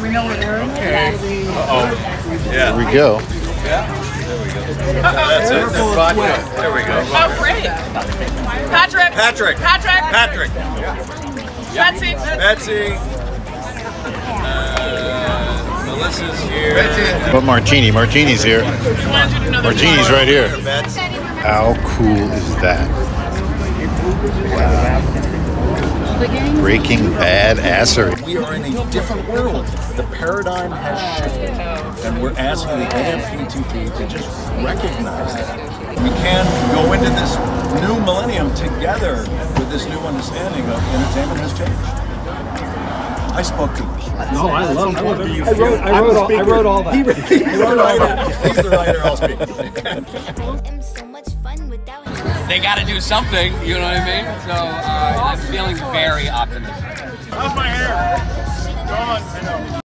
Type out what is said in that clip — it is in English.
Do we know where they're in? Okay. Oh, Here yeah. we go. That's it. That's vodka. There we go. Oh, great. Patrick. Patrick. Patrick. Patrick. Betsy. Betsy. Uh, Melissa's here. But Martini, Martini's here. Wanted you to know there's Martini's right here. How cool is that? Breaking Bad assery. We are in a different world. The paradigm has shifted. And we're asking the AMPTP to just recognize that. We can go into this new millennium together with this new understanding of entertainment has changed. I spoke to him. No, I love I wrote, I wrote, all, I wrote all that. He's the writer. He's the writer. I'll speak. am so much fun without him. They got to do something. You know what I mean? So uh, I'm feeling very optimistic. How's my hair?